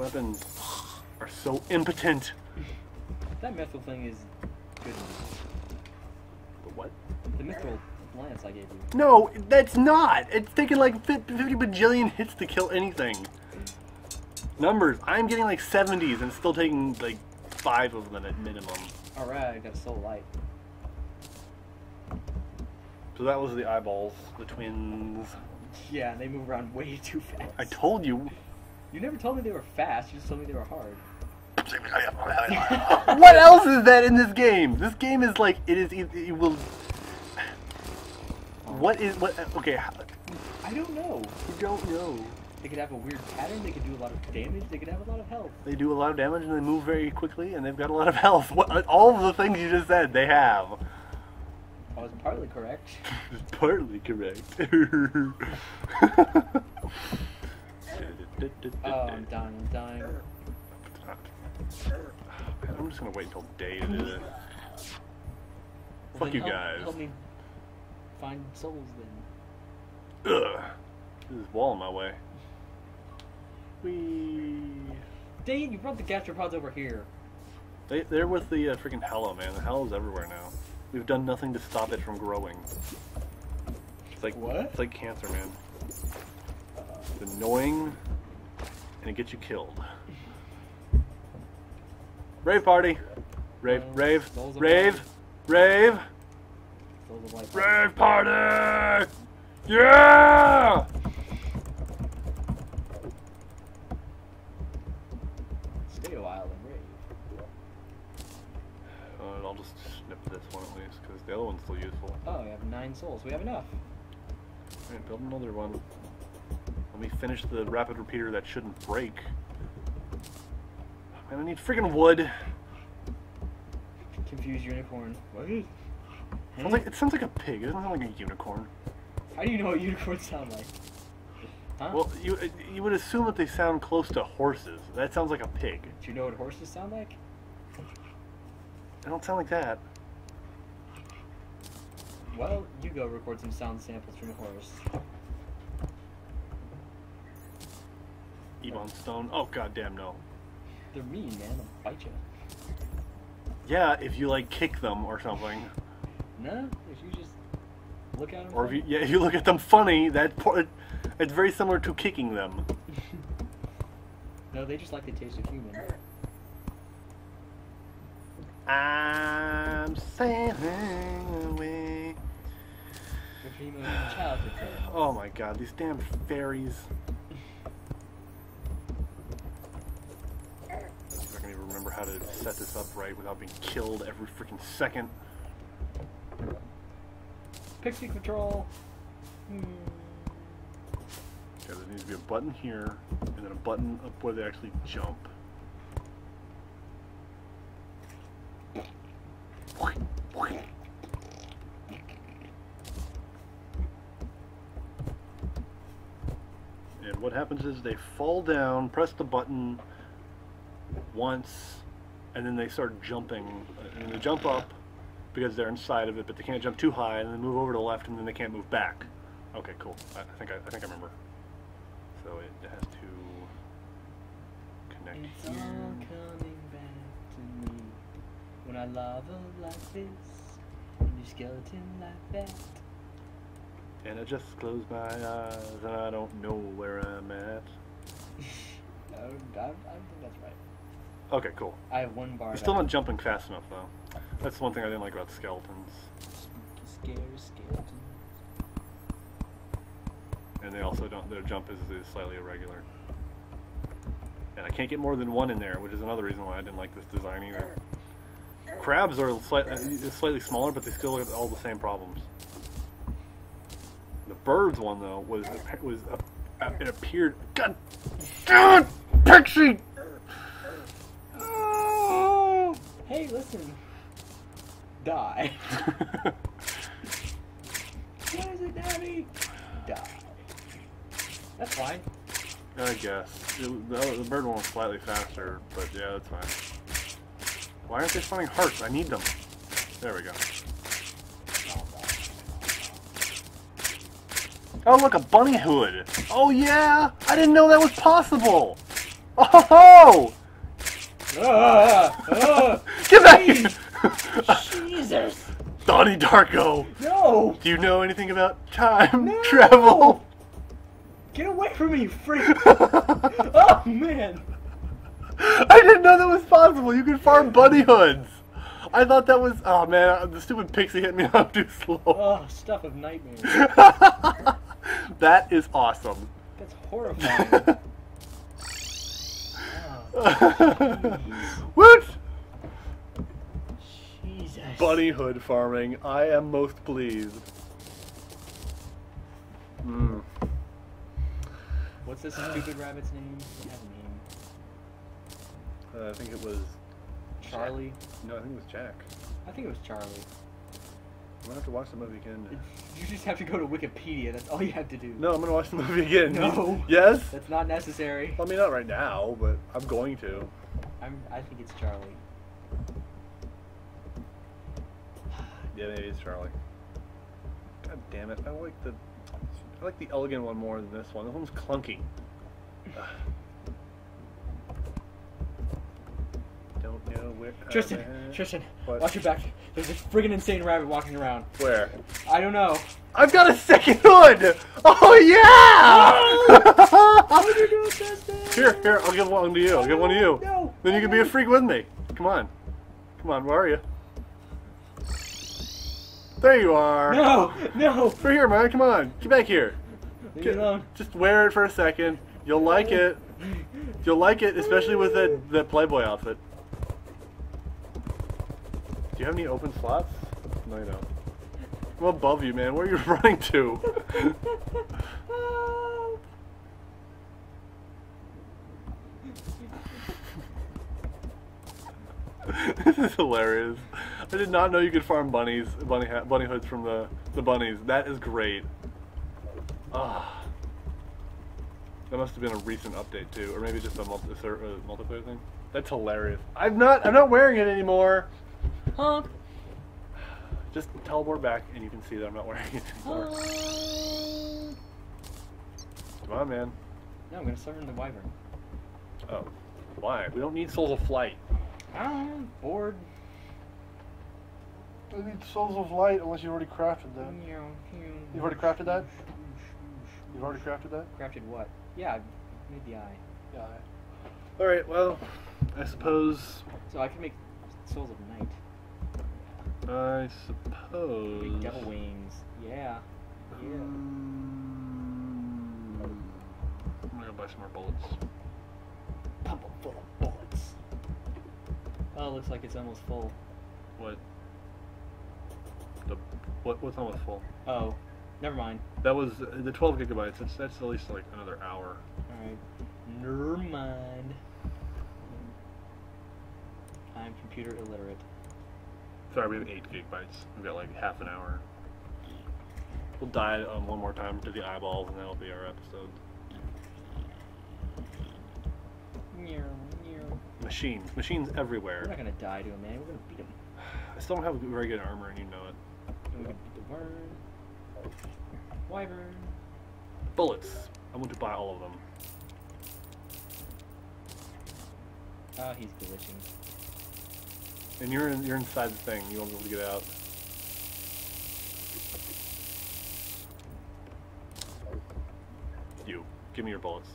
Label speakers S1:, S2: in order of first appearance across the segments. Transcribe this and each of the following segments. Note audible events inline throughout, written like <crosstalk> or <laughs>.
S1: weapons are so impotent.
S2: That mithril thing is good.
S1: The what?
S2: The mithril lance I gave you.
S1: No, that's not. It's taking like 50 bajillion hits to kill anything. Numbers. I'm getting like 70s and still taking like five of them at minimum.
S2: Alright, I got a soul light.
S1: So that was the eyeballs, the twins.
S2: Yeah, they move around way too fast.
S1: I told you.
S2: You never told me they were fast, you just told me they were hard. <laughs>
S1: what else is that in this game? This game is like it is. It, it will. What is what? Okay,
S2: I don't know.
S1: you don't know.
S2: They could have a weird pattern, they could do a lot of damage, they could have a lot of health.
S1: They do a lot of damage and they move very quickly and they've got a lot of health. What, uh, all of the things you just said, they have.
S2: I was partly correct. <laughs>
S1: Partly correct. <laughs>
S2: Oh, I'm dying, I'm dying. <sighs>
S1: I'm just gonna wait until day to do this.
S2: Well,
S1: Fuck you
S2: help-
S1: guys.
S2: Help me find souls then.
S1: Ugh. There's this wall in my way. We.
S2: Dang it, you brought the gastropods over here.
S1: They, they're with the uh, freaking Hallow, man. The Hallow's everywhere now. We've done nothing to stop it from growing. It's like
S2: What?
S1: It's like cancer, man. It's annoying, and it gets you killed. Rave party, rave, rave, rave, rave,
S2: Souls of light.
S1: rave party! Yeah!
S2: Stay a while and rave.
S1: Uh, I'll just snip this one at least, because the other one's still useful.
S2: Oh, we have nine souls. We have enough.
S1: Alright, build another one. Let me finish the rapid repeater that shouldn't break. Man, I need freaking wood.
S2: Confused unicorn. What?
S1: Sounds like, it sounds like a pig. It doesn't sound like a unicorn.
S2: How do you know what unicorns sound like? Huh?
S1: Well, you you would assume that they sound close to horses. That sounds like a pig.
S2: do you know what horses sound like?
S1: They don't sound like that.
S2: Well, you go record some sound samples from a horse.
S1: Ebon Stone. Oh goddamn no.
S2: They're mean, man. They'll bite you.
S1: Yeah, if you like kick them or something,
S2: No, if you just look at them.
S1: or if you yeah, if you look at them funny, that po- it's very similar to kicking them. <laughs>
S2: No, they just like the taste of human.
S1: I'm sailing away.
S2: The dream of a childhood. tale. <sighs>
S1: Oh my god, these damn fairies. Set this up right without being killed every freaking second.
S2: Pixie control. Hmm.
S1: Okay, there needs to be a button here, and then a button up where they actually jump. And what happens is they fall down, press the button once, and then they start jumping. Uh, and they jump up because they're inside of it, but they can't jump too high, and then move over to the left, and then they can't move back. Okay, cool. I, I think I, I think I remember. So it has to connect
S2: It's all coming back to me when I lava like this and your skeleton like that.
S1: And I just close my eyes and I don't know where I'm at. <laughs>
S2: No, I, I think that's right.
S1: Okay, cool.
S2: I have one bar.
S1: You're still not jumping fast enough though. That's one thing I didn't like about skeletons.
S2: Scary skeleton.
S1: And they also don't their jump is, is slightly irregular. And I can't get more than one in there, which is another reason why I didn't like this design either. Crabs are slightly, slightly smaller, but they still have all the same problems. The birds one though was was uh, it appeared. God, God, Pixie. Oh.
S2: Hey, listen. Die. <laughs> What is it, Daddy? Die. That's fine.
S1: I guess it, the, the bird one was slightly faster, but yeah, that's fine. Why aren't they spawning hearts? I need them. There we go. Oh, look, a bunny hood. Oh, yeah. I didn't know that was possible. Oh! <laughs>
S2: Ah, ah,
S1: Get back here!
S2: Jesus!
S1: Donnie Darko!
S2: No!
S1: Do you know anything about time
S2: No!
S1: travel?
S2: Get away from me, you freak! <laughs> oh man!
S1: I didn't know that was possible. You could farm bunny hoods. I thought that was. Oh man, the stupid pixie hit me <laughs> up too slow.
S2: Oh, stuff of nightmares. <laughs>
S1: that is awesome.
S2: That's horrifying. Ah, oh,
S1: Woot! Bunny hood farming. I am most pleased. Mm.
S2: What's this <sighs> stupid rabbit's name? It has a name.
S1: Uh, I think it was.
S2: Charlie?
S1: No, I think it was Jack.
S2: I think it was Charlie.
S1: I'm gonna have to watch the movie again.
S2: You just have to go to Wikipedia. That's all you have to do.
S1: No, I'm gonna watch the movie again.
S2: No. <laughs>
S1: Yes?
S2: That's not necessary.
S1: I mean, not right now, but I'm going to.
S2: I'm, I think it's Charlie.
S1: Yeah, maybe it's Charlie. God damn it! I like the I like the elegant one more than this one. This one's clunky. Ugh. Don't know where.
S2: Tristan,
S1: uh,
S2: Tristan,
S1: What?
S2: watch your back. There's this friggin' insane rabbit walking around.
S1: Where?
S2: I don't know.
S1: I've got a second hood. Oh yeah!
S2: What are you doing, Tristan?
S1: here, here. I'll give one to you. I'll give one to you.
S2: No.
S1: Then you can be a freak with me. Come on. Come on. Where are you? There you are.
S2: No, no.
S1: Over here, man. Come on. Get back here.
S2: Alone.
S1: Just wear it for a second. You'll like it. You'll like it, especially with that, that Playboy outfit. Do you have any open slots? No, you don't. I'm above you, man. Where are you <laughs> running to? <laughs> this is hilarious. I did not know you could farm bunnies, bunny ha- bunny hoods from the, the bunnies. That is great. Ah. That must have been a recent update too, or maybe just a multi- multiplayer thing. That's hilarious. I'm not. I'm not wearing it anymore.
S2: Huh?
S1: Just teleport back, and you can see that I'm not wearing it anymore. Come on, man.
S2: No, I'm gonna summon the wyvern.
S1: Oh, why? We don't need souls of flight.
S2: I don't. Bored.
S1: We need souls of light unless you've already crafted that. You've already crafted that? You've already crafted that.
S2: Crafted what? Yeah, I made the eye.
S1: Yeah. All right. Well, I suppose.
S2: So I can make souls of night.
S1: I suppose.
S2: Big devil wings. Yeah. Yeah.
S1: Mm, I'm gonna buy some more bullets.
S2: Pump full of bullets. Oh, looks like it's almost full.
S1: What? The what? What's almost full?
S2: Oh, never mind.
S1: That was uh, the 12 gigabytes. That's that's at least like another hour.
S2: Alright. Never mind. I'm computer illiterate.
S1: Sorry, we have eight gigabytes. We've got like half an hour. We'll die um, one more time to the eyeballs, and that'll be our episode.
S2: Meow, meow.
S1: Machines, machines
S2: We're not gonna die to him, man. We're gonna beat him.
S1: I still don't have very good armor, and you know it.
S2: We can beat the worm. Wyvern.
S1: Bullets. I want to buy all of them.
S2: Oh, he's glitching.
S1: And you're in, you're inside the thing. You won't be able to get out. You. Give me your bullets.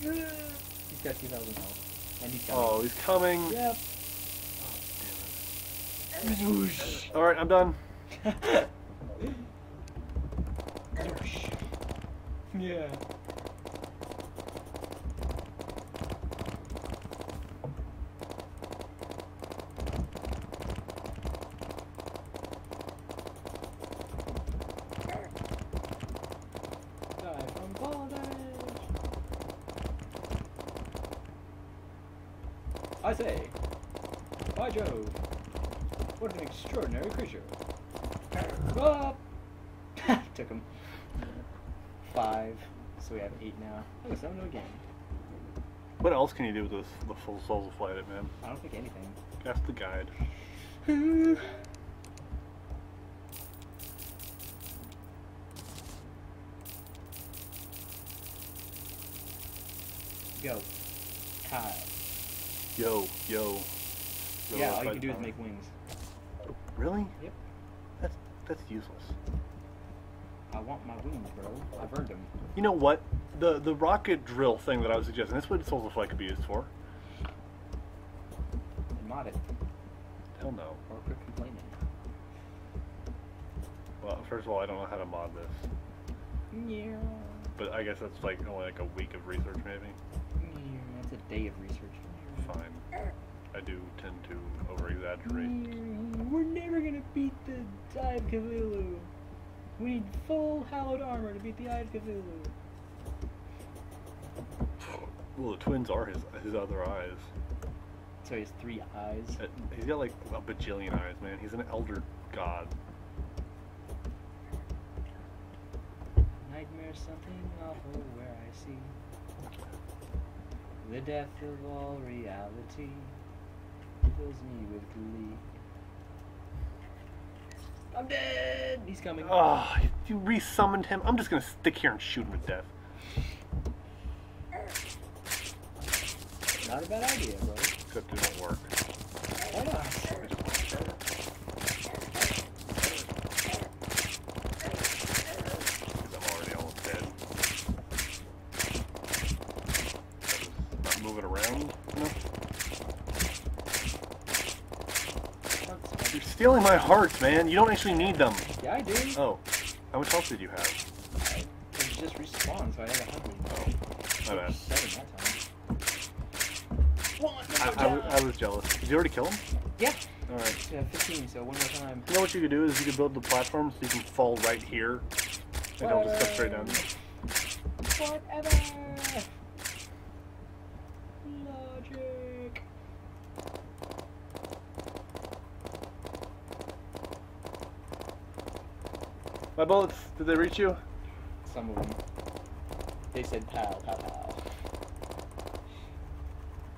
S2: He's got 2,000 health. And he's got.
S1: Oh, he's coming.
S2: Yep.
S1: All right, I'm done.
S2: Yeah. I say, by Jove, what an extraordinary creature. <laughs> Took him. Five, so we have eight now. Oh, seven again.
S1: What else can you do with this the full souls of flight, man?
S2: I don't think anything.
S1: That's the guide. <sighs>
S2: Go. Kyle.
S1: Yo, yo. Yo,
S2: yeah, all you can do is make wings.
S1: Really?
S2: Yep.
S1: That's that's useless.
S2: I want my wings, bro. I've earned them.
S1: You know what? The the rocket drill thing that I was suggesting, that's what Souls of Flight could be used for.
S2: And mod it.
S1: Hell no.
S2: Or quit complaining.
S1: Well, first of all, I don't know how to mod this.
S2: Yeah.
S1: But I guess that's like only like a week of research, maybe.
S2: Yeah, That's a day of research.
S1: Fine. I do tend to over exaggerate.
S2: We're never gonna beat the Eye of Cthulhu. We need full hallowed armor to beat the Eye of Cthulhu.
S1: Well, the twins are his his other eyes.
S2: So he has three eyes.
S1: Uh, He's got like a bajillion eyes, man. He's an elder god.
S2: Nightmare, something awful where I see the death of all reality fills me with glee. I'm dead. He's coming.
S1: Oh, you resummoned him. I'm just gonna stick here and shoot him to death.
S2: Not a bad idea, bro.
S1: Except it won't work.
S2: Why not?
S1: Because I'm already almost dead. Not moving around enough. You're stealing my hearts, man. You don't actually need them.
S2: Yeah, I do.
S1: Oh, how much health did you have?
S2: It just respawned, so I had a hundred.
S1: My bad.
S2: Seven that time. One
S1: I, I, was. I was jealous. Did you already kill him?
S2: Yeah.
S1: All right.
S2: Yeah, 15, so one more time.
S1: You know what you could do is you could build the platform so you can fall right here, and he'll just step straight down.
S2: Whatever.
S1: My bullets, did they reach you?
S2: Some of them. They said pow, pow, pow.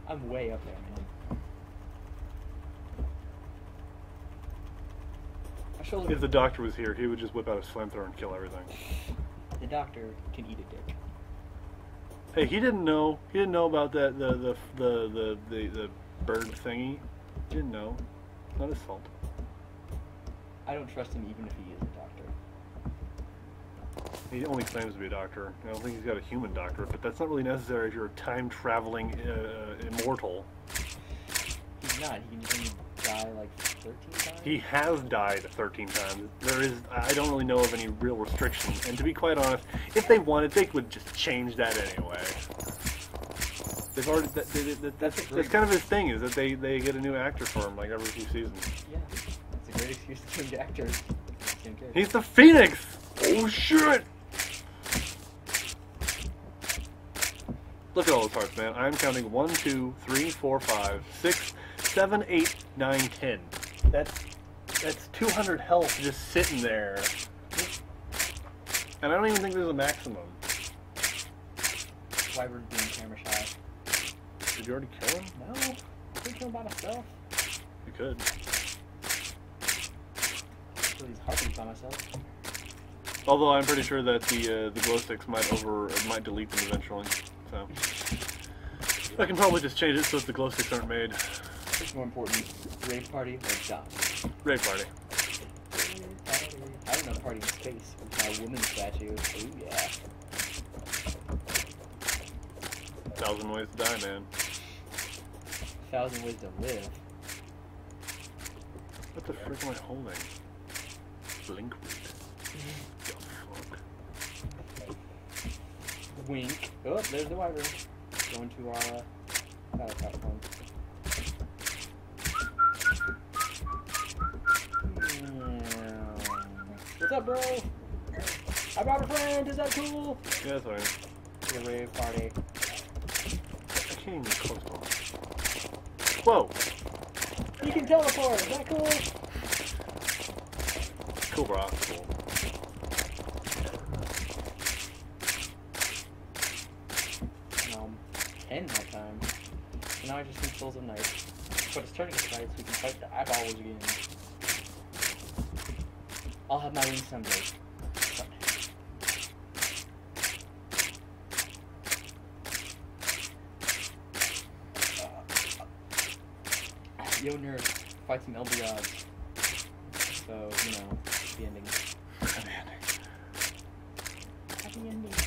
S2: I'm way up there, man. My shoulder.
S1: If the doctor was here, he would just whip out his flamethrower and kill everything.
S2: The doctor can eat a dick.
S1: Hey, he didn't know. He didn't know about that the the the the the, the bird thingy. He didn't know. Not his fault.
S2: I don't trust him even if he is a doctor.
S1: He only claims to be a doctor. I don't think he's got a human doctor, but that's not really necessary if you're a time traveling uh, immortal.
S2: He's not. He can only die like 13 times.
S1: He has died 13 times. There is, I don't really know of any real restriction. And to be quite honest, if they wanted, they would just change that anyway. They've already, that, they, that, that's,
S2: That's
S1: that's kind of his thing, is that they, they get a new actor for him, like every few seasons.
S2: Yeah. It's a great <laughs> excuse to change actors.
S1: He's the Phoenix! Oh shit! Look at all those hearts, man. I'm counting 1, 2, 3, 4, 5, 6, 7, 8, 9, 10. That's, that's 200 health just sitting there. And I don't even think there's a maximum.
S2: Wyvern being camera shy.
S1: Did you already kill him?
S2: No. I think him by myself.
S1: You could.
S2: Kill these harpies by myself.
S1: Although I'm pretty sure that the uh, the glow sticks might over might delete them eventually. So I can probably just change it so that the glow sticks aren't made.
S2: What's more important, rave party or die?
S1: Rave party.
S2: I don't know party in space with my woman statue. Ooh yeah.
S1: Thousand ways to die, man.
S2: Thousand ways to live.
S1: What the frick am I holding? Blinkweed. The fuck?
S2: Wink. Oh, there's the wyvern. Going to our uh, battle platform. What's up, bro? I brought a friend. Is that cool?
S1: Yeah, that's fine.
S2: To the rave party.
S1: I can't even close him. Whoa!
S2: You can teleport. Is that cool?
S1: Cool, bro. Cool.
S2: So now I just need tools and Night. But it's turning aside so we can fight the eyeballs again. I'll have my wings someday. Uh, Yo nerd fight some Eldiads. So, you know, the ending. Happy ending.